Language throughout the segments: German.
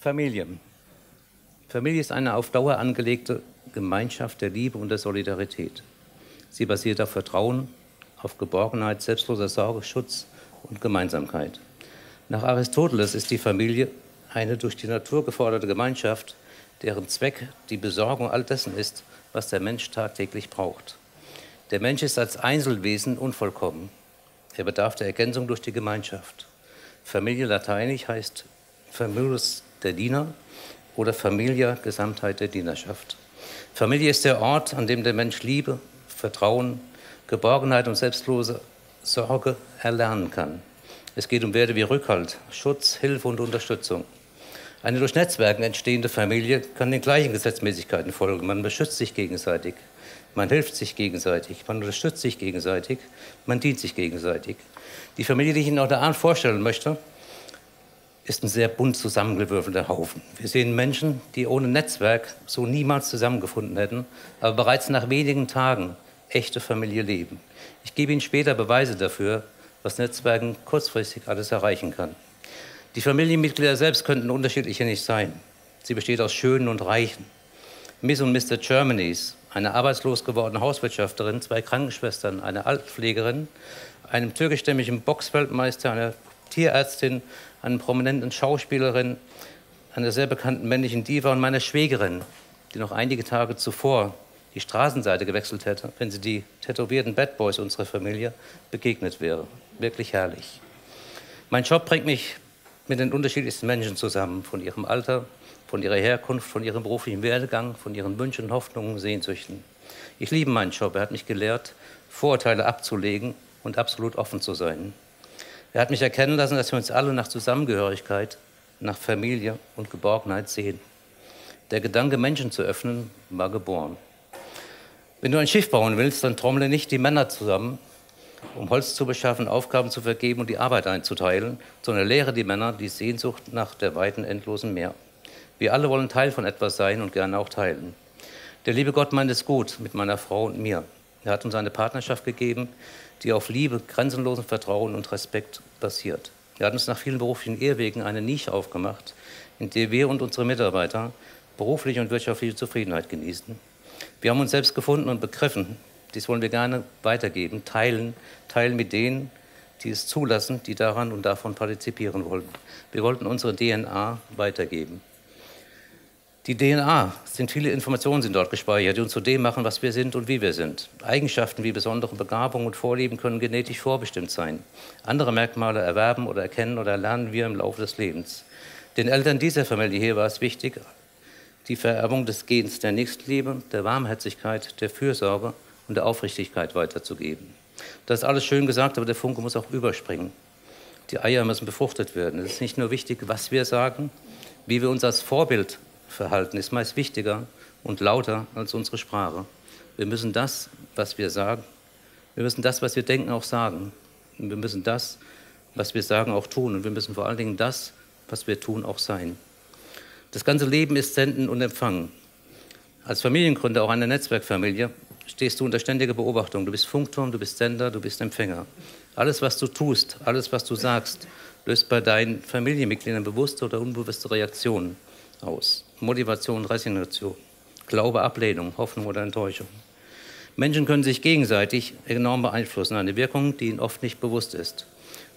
Familie. Familie ist eine auf Dauer angelegte Gemeinschaft der Liebe und der Solidarität. Sie basiert auf Vertrauen, auf Geborgenheit, selbstloser Sorge, Schutz und Gemeinsamkeit. Nach Aristoteles ist die Familie eine durch die Natur geforderte Gemeinschaft, deren Zweck die Besorgung all dessen ist, was der Mensch tagtäglich braucht. Der Mensch ist als Einzelwesen unvollkommen. Er bedarf der Ergänzung durch die Gemeinschaft. Familie lateinisch heißt Familius der Diener oder Familia Gesamtheit der Dienerschaft. Familie ist der Ort, an dem der Mensch Liebe, Vertrauen, Geborgenheit und selbstlose Sorge erlernen kann. Es geht um Werte wie Rückhalt, Schutz, Hilfe und Unterstützung. Eine durch Netzwerken entstehende Familie kann den gleichen Gesetzmäßigkeiten folgen. Man beschützt sich gegenseitig, man hilft sich gegenseitig, man unterstützt sich gegenseitig, man dient sich gegenseitig. Die Familie, die ich Ihnen heute Abend vorstellen möchte, ist ein sehr bunt zusammengewürfelter Haufen. Wir sehen Menschen, die ohne Netzwerk so niemals zusammengefunden hätten, aber bereits nach wenigen Tagen echte Familie leben. Ich gebe Ihnen später Beweise dafür, was Netzwerken kurzfristig alles erreichen kann. Die Familienmitglieder selbst könnten unterschiedlicher nicht sein. Sie besteht aus Schönen und Reichen. Miss und Mr. Germanys, eine arbeitslos gewordene Hauswirtschafterin, zwei Krankenschwestern, eine Altpflegerin, einem türkischstämmigen Boxweltmeister, einer Tierärztin, einer prominenten Schauspielerin, einer sehr bekannten männlichen Diva und meiner Schwägerin, die noch einige Tage zuvor die Straßenseite gewechselt hätte, wenn sie die tätowierten Bad Boys unserer Familie begegnet wäre. Wirklich herrlich. Mein Job bringt mich mit den unterschiedlichsten Menschen zusammen, von ihrem Alter, von ihrer Herkunft, von ihrem beruflichen Werdegang, von ihren Wünschen, Hoffnungen, Sehnsüchten. Ich liebe meinen Job. Er hat mich gelehrt, Vorurteile abzulegen und absolut offen zu sein. Er hat mich erkennen lassen, dass wir uns alle nach Zusammengehörigkeit, nach Familie und Geborgenheit sehen. Der Gedanke, Menschen zu öffnen, war geboren. Wenn du ein Schiff bauen willst, dann trommle nicht die Männer zusammen, um Holz zu beschaffen, Aufgaben zu vergeben und die Arbeit einzuteilen, sondern lehre die Männer die Sehnsucht nach der weiten, endlosen Meer. Wir alle wollen Teil von etwas sein und gerne auch teilen. Der liebe Gott meint es gut mit meiner Frau und mir. Er hat uns eine Partnerschaft gegeben, die auf Liebe, grenzenlosem Vertrauen und Respekt basiert. Er hat uns nach vielen beruflichen Ehrwegen eine Nische aufgemacht, in der wir und unsere Mitarbeiter berufliche und wirtschaftliche Zufriedenheit genießen. Wir haben uns selbst gefunden und begriffen. Dies wollen wir gerne weitergeben, teilen, teilen mit denen, die es zulassen, die daran und davon partizipieren wollen. Wir wollten unsere DNA weitergeben. Die DNA sind viele Informationen sind dort gespeichert, die uns zu dem machen, was wir sind und wie wir sind. Eigenschaften wie besondere Begabung und Vorlieben können genetisch vorbestimmt sein. Andere Merkmale erwerben oder erkennen oder lernen wir im Laufe des Lebens. Den Eltern dieser Familie hier war es wichtig, die Vererbung des Gens der Nächstliebe, der Warmherzigkeit, der Fürsorge und der Aufrichtigkeit weiterzugeben. Das ist alles schön gesagt, aber der Funke muss auch überspringen. Die Eier müssen befruchtet werden. Es ist nicht nur wichtig, was wir sagen, wie wir uns als Vorbild verhalten, ist meist wichtiger und lauter als unsere Sprache. Wir müssen das, was wir sagen, wir müssen das, was wir denken, auch sagen. Und wir müssen das, was wir sagen, auch tun. Und wir müssen vor allen Dingen das, was wir tun, auch sein. Das ganze Leben ist Senden und Empfangen. Als Familiengründer, auch einer Netzwerkfamilie, stehst du unter ständiger Beobachtung. Du bist Funkturm, du bist Sender, du bist Empfänger. Alles, was du tust, alles, was du sagst, löst bei deinen Familienmitgliedern bewusste oder unbewusste Reaktionen aus. Motivation, Resignation, Glaube, Ablehnung, Hoffnung oder Enttäuschung. Menschen können sich gegenseitig enorm beeinflussen, eine Wirkung, die ihnen oft nicht bewusst ist.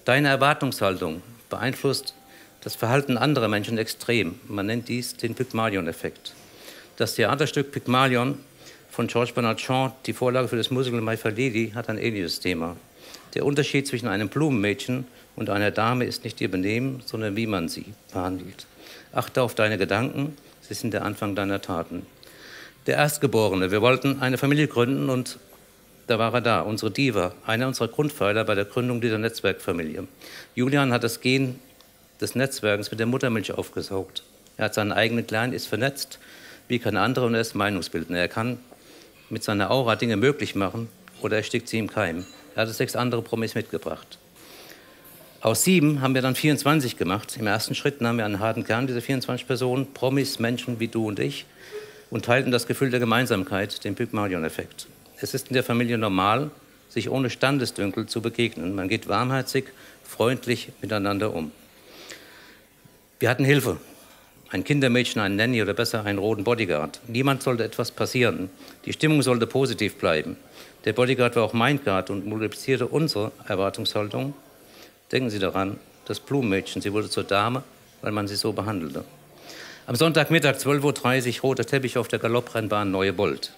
Deine Erwartungshaltung beeinflusst das Verhalten anderer Menschen extrem. Man nennt dies den Pygmalion-Effekt. Das Theaterstück Pygmalion von George Bernard Shaw, die Vorlage für das Musical My Fair Lady, hat ein ähnliches Thema. Der Unterschied zwischen einem Blumenmädchen und einer Dame ist nicht ihr Benehmen, sondern wie man sie behandelt. Achte auf deine Gedanken, sie sind der Anfang deiner Taten. Der Erstgeborene, wir wollten eine Familie gründen und da war er da, unsere Diva, einer unserer Grundpfeiler bei der Gründung dieser Netzwerkfamilie. Julian hat das Gen des Netzwerkes mit der Muttermilch aufgesaugt. Er hat seinen eigenen Kleinen, ist vernetzt wie kein anderer und er ist Meinungsbildner. Er kann mit seiner Aura Dinge möglich machen oder er stickt sie im Keim. Er hat sechs andere Promis mitgebracht. Aus sieben haben wir dann 24 gemacht. Im ersten Schritt nahmen wir einen harten Kern dieser 24 Personen, Promis, Menschen wie du und ich, und teilten das Gefühl der Gemeinsamkeit, den Pygmalion-Effekt. Es ist in der Familie normal, sich ohne Standesdünkel zu begegnen. Man geht warmherzig, freundlich miteinander um. Wir hatten Hilfe. Ein Kindermädchen, ein Nanny oder besser einen roten Bodyguard. Niemand sollte etwas passieren. Die Stimmung sollte positiv bleiben. Der Bodyguard war auch Mindguard und multiplizierte unsere Erwartungshaltung. Denken Sie daran, das Blumenmädchen, sie wurde zur Dame, weil man sie so behandelte. Am Sonntagmittag 12.30 Uhr roter Teppich auf der Galopprennbahn Neue Bold.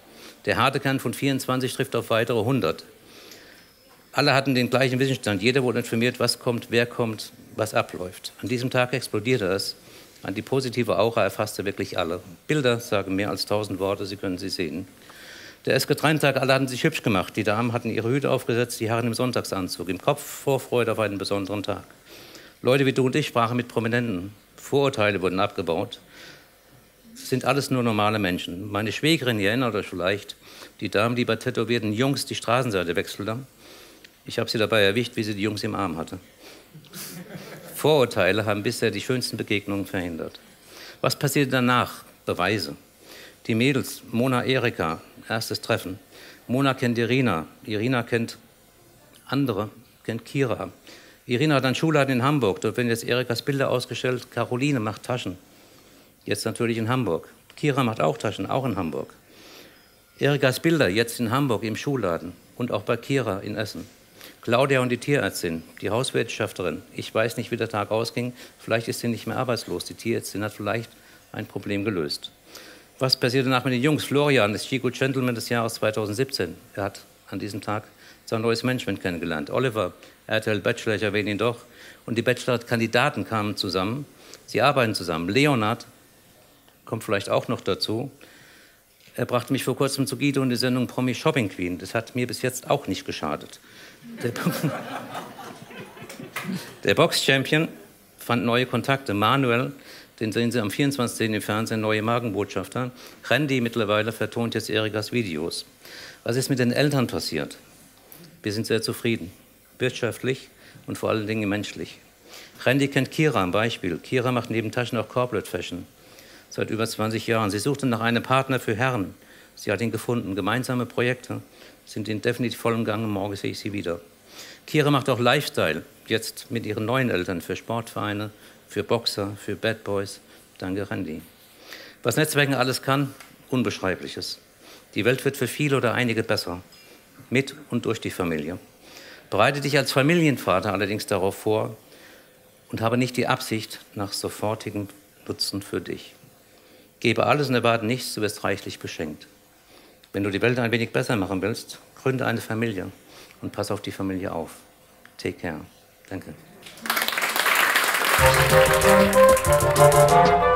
Der harte Kern von 24 trifft auf weitere 100. Alle hatten den gleichen Wissensstand. Jeder wurde informiert, was kommt, wer kommt, was abläuft. An diesem Tag explodierte es. An die positive Aura erfasste wirklich alle. Bilder sagen mehr als tausend Worte, Sie können sie sehen. Der SG-3-Tag, alle hatten sich hübsch gemacht. Die Damen hatten ihre Hüte aufgesetzt, die Herren im Sonntagsanzug. Im Kopf Vorfreude auf einen besonderen Tag. Leute wie du und ich sprachen mit Prominenten. Vorurteile wurden abgebaut sind alles nur normale Menschen. Meine Schwägerin, ihr erinnert euch vielleicht, die Dame, die bei tätowierten Jungs die Straßenseite wechselte. Ich habe sie dabei erwischt, wie sie die Jungs im Arm hatte. Vorurteile haben bisher die schönsten Begegnungen verhindert. Was passierte danach? Beweise. Die Mädels, Mona, Erika, erstes Treffen. Mona kennt Irina, Irina kennt andere, kennt Kira. Irina hat einen Schulladen in Hamburg, dort werden jetzt Erikas Bilder ausgestellt. Caroline macht Taschen. Jetzt natürlich in Hamburg. Kira macht auch Taschen, auch in Hamburg. Erikas Bilder, jetzt in Hamburg im Schuhladen und auch bei Kira in Essen. Claudia und die Tierärztin, die Hauswirtschafterin. Ich weiß nicht, wie der Tag ausging. Vielleicht ist sie nicht mehr arbeitslos. Die Tierärztin hat vielleicht ein Problem gelöst. Was passiert danach mit den Jungs? Florian ist Chico Gentleman des Jahres 2017. Er hat an diesem Tag sein neues Management kennengelernt. Oliver, RTL Bachelor, ich erwähne ihn doch. Und die Bachelor-Kandidaten kamen zusammen. Sie arbeiten zusammen. Leonard kommt vielleicht auch noch dazu. Er brachte mich vor kurzem zu Guido in die Sendung Promi Shopping Queen. Das hat mir bis jetzt auch nicht geschadet. Der, der Box-Champion fand neue Kontakte. Manuel, den sehen Sie am 24. im Fernsehen, neue Magenbotschafter. Randy mittlerweile vertont jetzt Erikas Videos. Was ist mit den Eltern passiert? Wir sind sehr zufrieden, wirtschaftlich und vor allen Dingen menschlich. Randy kennt Kira am Beispiel. Kira macht neben Taschen auch Corporate Fashion seit über 20 Jahren. Sie suchte nach einem Partner für Herren. Sie hat ihn gefunden. Gemeinsame Projekte sind in definitiv vollem Gange. Morgen sehe ich sie wieder. Kira macht auch Lifestyle, jetzt mit ihren neuen Eltern für Sportvereine, für Boxer, für Bad Boys. Danke, Randy. Was Netzwerken alles kann, Unbeschreibliches. Die Welt wird für viele oder einige besser, mit und durch die Familie. Bereite dich als Familienvater allerdings darauf vor und habe nicht die Absicht nach sofortigem Nutzen für dich. Gebe alles und erwarte nichts, du wirst reichlich beschenkt. Wenn du die Welt ein wenig besser machen willst, gründe eine Familie und pass auf die Familie auf. Take care. Danke. Thank you.